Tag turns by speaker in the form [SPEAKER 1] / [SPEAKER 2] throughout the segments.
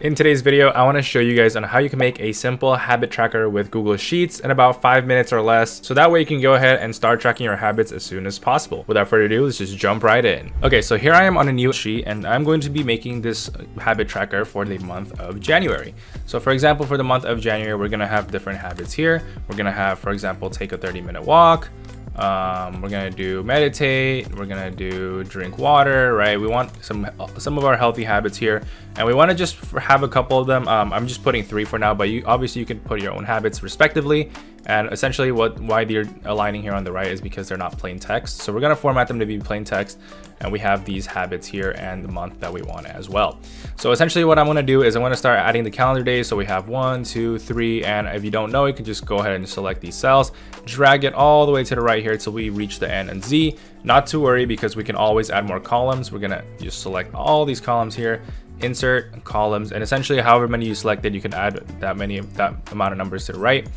[SPEAKER 1] In today's video, I want to show you guys on how you can make a simple habit tracker with Google Sheets in about five minutes or less. So that way you can go ahead and start tracking your habits as soon as possible. Without further ado, let's just jump right in. Okay, so here I am on a new sheet and I'm going to be making this habit tracker for the month of January. So for example, for the month of January, we're going to have different habits here. We're going to have, for example, take a 30 minute walk, um, we're gonna do meditate we're gonna do drink water right? We want some some of our healthy habits here and we want to just have a couple of them. Um, i'm just putting three for now but you obviously you can put your own habits respectively and essentially what why they're aligning here on the right is because they're not plain text. So we're to format them to be plain text and we have these habits here and the month that we want as well. So essentially what i'm to do is i'm to start adding the calendar days. So we have one two three and if you don't know you can just go ahead and select these cells drag it all the way to the right here until we reach the n and z. Not to worry because we can always add more columns. We're to just select all these columns here insert columns and essentially however many you selected you can add that many that amount of numbers to the right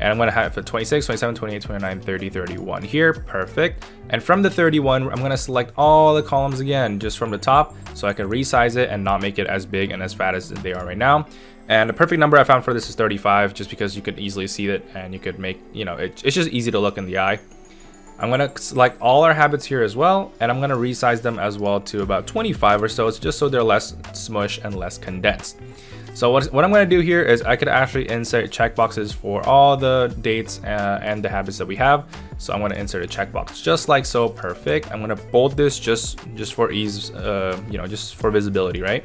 [SPEAKER 1] and I'm going to have it for 26, 27, 28, 29, 30, 31 here. Perfect. And from the 31, I'm going to select all the columns again, just from the top, so I can resize it and not make it as big and as fat as they are right now. And the perfect number I found for this is 35, just because you could easily see it and you could make, you know, it, it's just easy to look in the eye. I'm gonna select all our habits here as well, and I'm gonna resize them as well to about 25 or so, it's just so they're less smush and less condensed. So what, what I'm gonna do here is I could actually insert checkboxes for all the dates uh, and the habits that we have. So I'm gonna insert a checkbox just like so, perfect. I'm gonna bold this just, just for ease, uh, you know, just for visibility, right?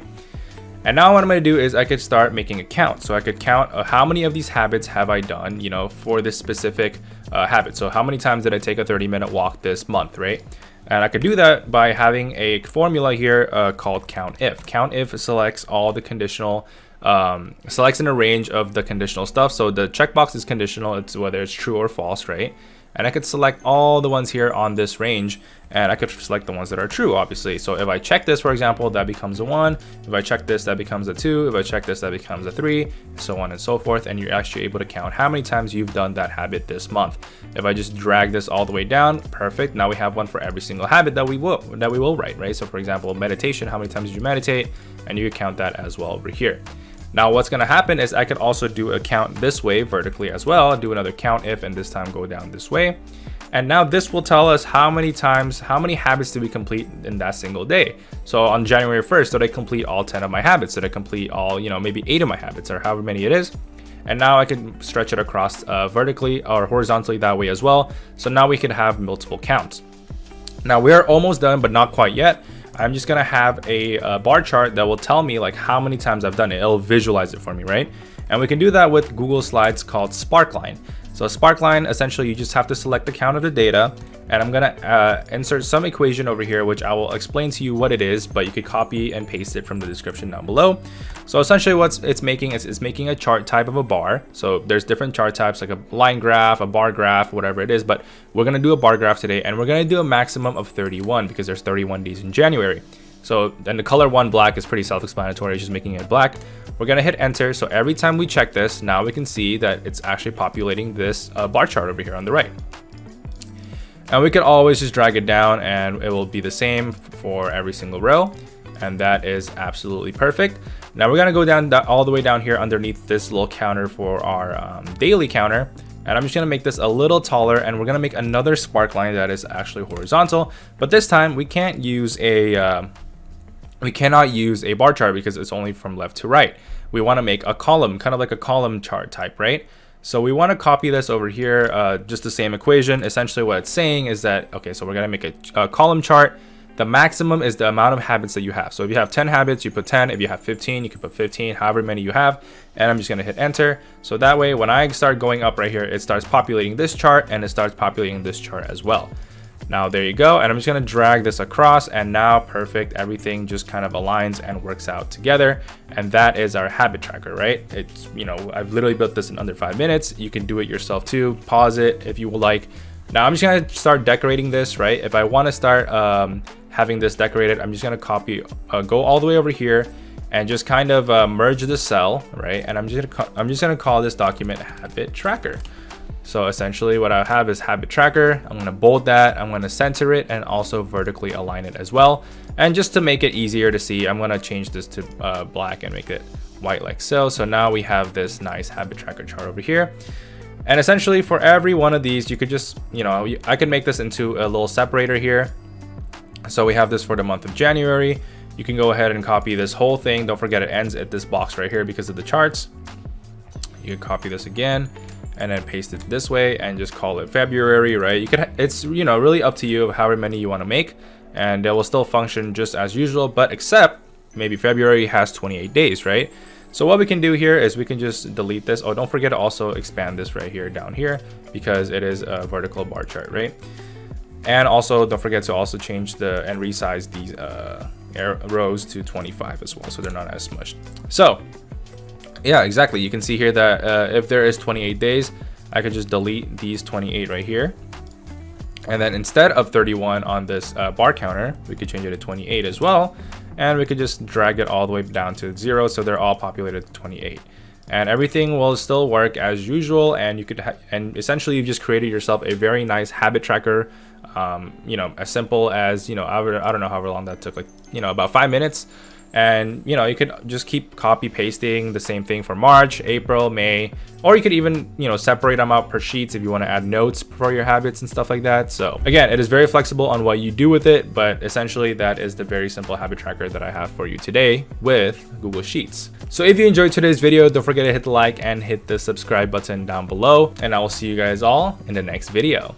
[SPEAKER 1] And now what I'm gonna do is I could start making a count. So I could count uh, how many of these habits have I done, you know, for this specific uh, habit. So how many times did I take a 30 minute walk this month, right? And I could do that by having a formula here uh, called count if. Count if selects all the conditional, um, selects in a range of the conditional stuff. So the checkbox is conditional, it's whether it's true or false, right? and I could select all the ones here on this range and I could select the ones that are true obviously. So if I check this for example that becomes a one. If I check this that becomes a two. If I check this that becomes a three so on and so forth. And you're actually able to count how many times you've done that habit this month. If I just drag this all the way down perfect. Now we have one for every single habit that we will that we will write right? So for example meditation how many times did you meditate? And you count that as well over here now what's gonna happen is I could also do a count this way vertically as well, do another count if and this time go down this way. And now this will tell us how many times, how many habits did we complete in that single day. So on January 1st, did I complete all 10 of my habits? Did I complete all, you know, maybe eight of my habits or however many it is? And now I can stretch it across uh, vertically or horizontally that way as well. So now we can have multiple counts. Now we're almost done, but not quite yet. I'm just gonna have a, a, bar chart that will tell me like how many times I've done it. It'll visualize it for me, right? And we can do that with Google Slides called Sparkline. So Sparkline, essentially you just have to select the count of the data and I'm gonna uh, insert some equation over here, which I will explain to you what it is, but you could copy and paste it from the description down below. So essentially what it's making is it's making a chart type of a bar. So there's different chart types like a line graph, a bar graph, whatever it is, but we're gonna do a bar graph today and we're gonna do a maximum of 31 because there's 31 days in January. So then the color one black is pretty self-explanatory, just making it black. We're gonna hit enter. So every time we check this, now we can see that it's actually populating this uh, bar chart over here on the right. And we can always just drag it down and it will be the same for every single row. And that is absolutely perfect. Now we're gonna go down all the way down here underneath this little counter for our um, daily counter. And I'm just gonna make this a little taller and we're gonna make another spark line that is actually horizontal. But this time we can't use a, uh, we cannot use a bar chart because it's only from left to right. We wanna make a column, kind of like a column chart type, right? So we want to copy this over here, uh, just the same equation. Essentially what it's saying is that, okay, so we're going to make a, a, column chart. The maximum is the amount of habits that you have. So if you have 10 habits, you put 10. If you have 15, you can put 15, however many you have. And I'm just going to hit enter. So that way, when I start going up right here, it starts populating this chart and it starts populating this chart as well. Now there you go. And I'm just gonna drag this across and now perfect. Everything just kind of aligns and works out together. And that is our habit tracker, right? It's, you know, I've literally built this in under five minutes. You can do it yourself too. Pause it if you would like. Now I'm just gonna start decorating this, right? If I wanna start um, having this decorated, I'm just gonna copy, uh, go all the way over here and just kind of uh, merge the cell, right? And I'm just gonna, I'm just gonna call this document habit tracker. So essentially what I have is habit tracker. I'm gonna bold that, I'm gonna center it and also vertically align it as well. And just to make it easier to see, I'm gonna change this to uh, black and make it white like so. So now we have this nice habit tracker chart over here. And essentially for every one of these, you could just, you know, I could make this into a little separator here. So we have this for the month of January. You can go ahead and copy this whole thing. Don't forget it ends at this box right here because of the charts. You can copy this again and then paste it this way and just call it February, right? You could, it's, you know, really up to you of however many you want to make and it will still function just as usual, but except maybe February has 28 days, right? So what we can do here is we can just delete this. Oh, don't forget to also expand this right here down here because it is a vertical bar chart, right? And also don't forget to also change the and resize these uh, rows to 25 as well so they're not as smushed. So yeah, exactly. You can see here that uh, if there is 28 days, I could just delete these 28 right here. And then instead of 31 on this uh, bar counter, we could change it to 28 as well and we could just drag it all the way down to zero so they're all populated to 28 and everything will still work as usual and you could and essentially you've just created yourself a very nice habit tracker um, you know as simple as you know I, I don't know however long that took like you know about five minutes and you know you could just keep copy pasting the same thing for March, April, May, or you could even you know separate them out per sheets if you want to add notes for your habits and stuff like that. So again, it is very flexible on what you do with it, but essentially that is the very simple habit tracker that I have for you today with Google Sheets. So if you enjoyed today's video, don't forget to hit the like and hit the subscribe button down below, and I will see you guys all in the next video.